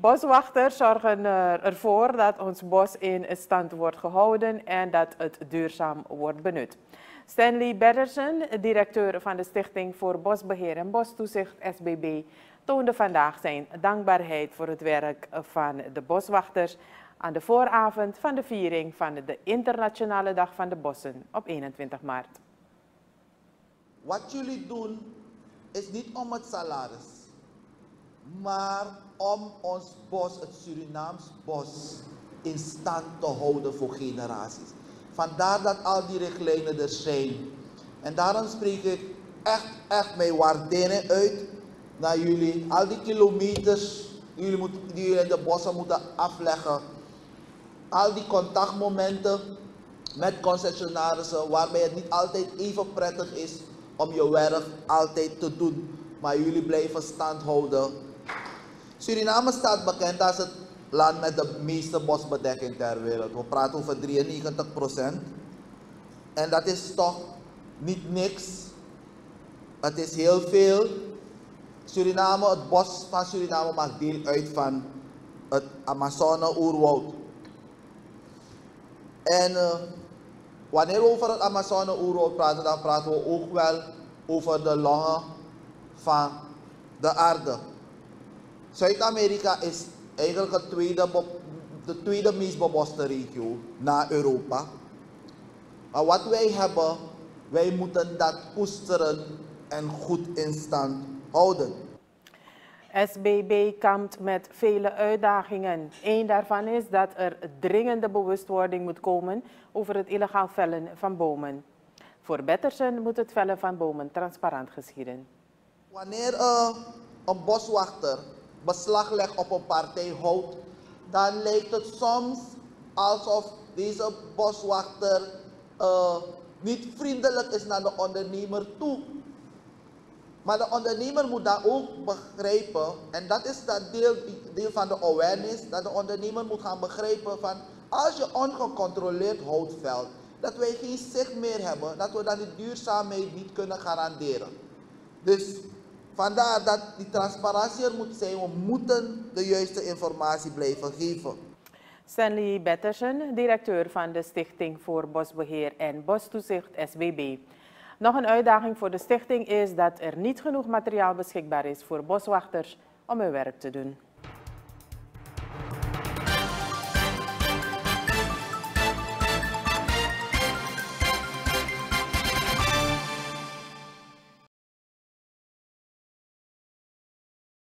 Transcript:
Boswachters zorgen ervoor dat ons bos in stand wordt gehouden en dat het duurzaam wordt benut. Stanley Betterson, directeur van de Stichting voor Bosbeheer en Bostoezicht SBB, toonde vandaag zijn dankbaarheid voor het werk van de boswachters aan de vooravond van de viering van de Internationale Dag van de Bossen op 21 maart. Wat jullie doen is niet om het salaris maar om ons bos, het Surinaams bos, in stand te houden voor generaties. Vandaar dat al die richtlijnen er zijn. En daarom spreek ik echt, echt mijn waardering uit naar jullie. Al die kilometers die jullie, die jullie in de bossen moeten afleggen. Al die contactmomenten met concessionarissen waarbij het niet altijd even prettig is om je werk altijd te doen. Maar jullie blijven stand houden Suriname staat bekend als het land met de meeste bosbedekking ter wereld. We praten over 93%. En dat is toch niet niks. Het is heel veel. Suriname, het bos van Suriname maakt deel uit van het Amazone-oerwoud. En uh, wanneer we over het Amazone-oerwoud praten, dan praten we ook wel over de longen van de aarde. Zuid-Amerika is eigenlijk het tweede, de tweede meest beboste regio na Europa. Maar wat wij hebben, wij moeten dat koesteren en goed in stand houden. SBB kampt met vele uitdagingen. Eén daarvan is dat er dringende bewustwording moet komen over het illegaal vellen van bomen. Voor Bettersen moet het vellen van bomen transparant geschieden. Wanneer uh, een boswachter beslag legt op een partij hout, dan lijkt het soms alsof deze boswachter uh, niet vriendelijk is naar de ondernemer toe. Maar de ondernemer moet dat ook begrijpen, en dat is dat deel, deel van de awareness, dat de ondernemer moet gaan begrijpen van als je ongecontroleerd hout velt, dat wij geen zicht meer hebben, dat we dan de duurzaamheid niet kunnen garanderen. Dus Vandaar dat die transparantie er moet zijn. We moeten de juiste informatie blijven geven. Stanley Bettersen, directeur van de Stichting voor Bosbeheer en Bostoezicht SBB. Nog een uitdaging voor de stichting is dat er niet genoeg materiaal beschikbaar is voor boswachters om hun werk te doen.